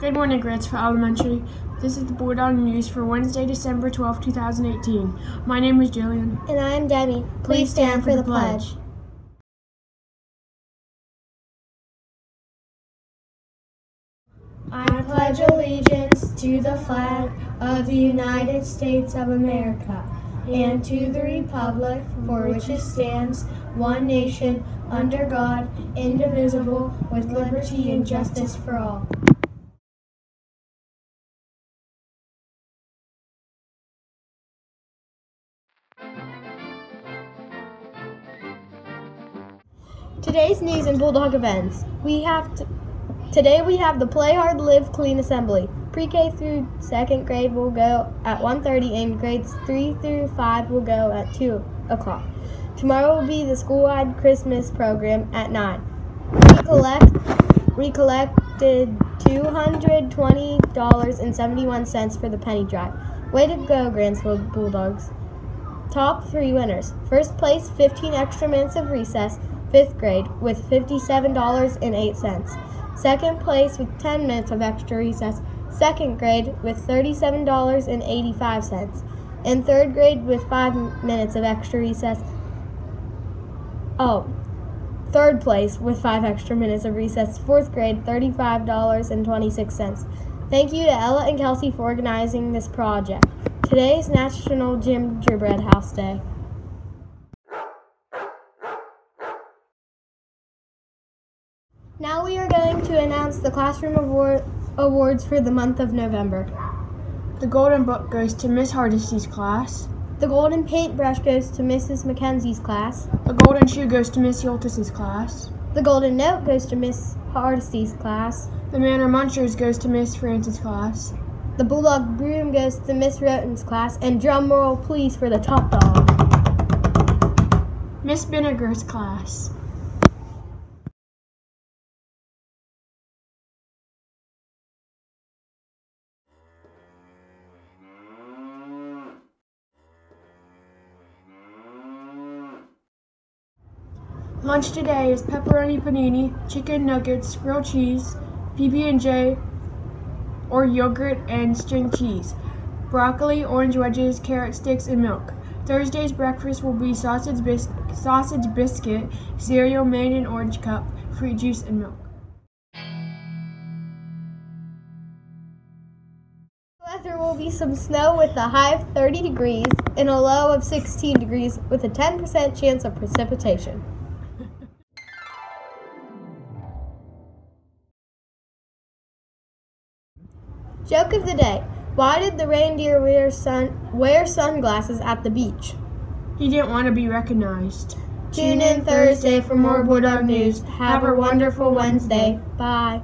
Good morning, Grantsville Elementary. This is the Bulldog News for Wednesday, December 12, 2018. My name is Jillian. And I am Demi. Please stand for the pledge. I pledge allegiance to the flag of the United States of America and to the republic for which it stands, one nation, under God, indivisible, with liberty and justice for all. Today's news and Bulldog events. We have to, today we have the Play Hard Live Clean Assembly. Pre-K through second grade will go at 1.30 and grades 3 through 5 will go at 2 o'clock. Tomorrow will be the school-wide Christmas program at 9. We, collect, we collected $220.71 for the penny drive. Way to go, Grantsville Bulldogs. Top three winners. First place, 15 extra minutes of recess, fifth grade, with $57.08. Second place with 10 minutes of extra recess, second grade with $37.85. And third grade with 5 minutes of extra recess. Oh, third place with 5 extra minutes of recess, fourth grade, $35.26. Thank you to Ella and Kelsey for organizing this project. Today is National Gingerbread House Day. Now we are going to announce the classroom award awards for the month of November. The Golden Book goes to Miss Hardesty's class. The Golden Paintbrush goes to Mrs. Mackenzie's class. The Golden Shoe goes to Miss Yoltis's class. The Golden Note goes to Miss Hardesty's class. The Manner Munchers goes to Miss Francis' class. The Bulldog Broom goes to Miss Roten's class. And drum roll please for the top dog. Miss Vinegar's class. Lunch today is pepperoni panini, chicken nuggets, grilled cheese, PB&J, or yogurt and string cheese, broccoli, orange wedges, carrot sticks, and milk. Thursday's breakfast will be sausage, bis- sausage biscuit, cereal mandarin orange cup, fruit juice, and milk. There will be some snow with a high of 30 degrees and a low of 16 degrees with a 10% chance of precipitation. Joke of the day. Why did the reindeer wear, sun, wear sunglasses at the beach? He didn't want to be recognized. Tune in Thursday for more Bulldog news. Have a wonderful Wednesday. Bye.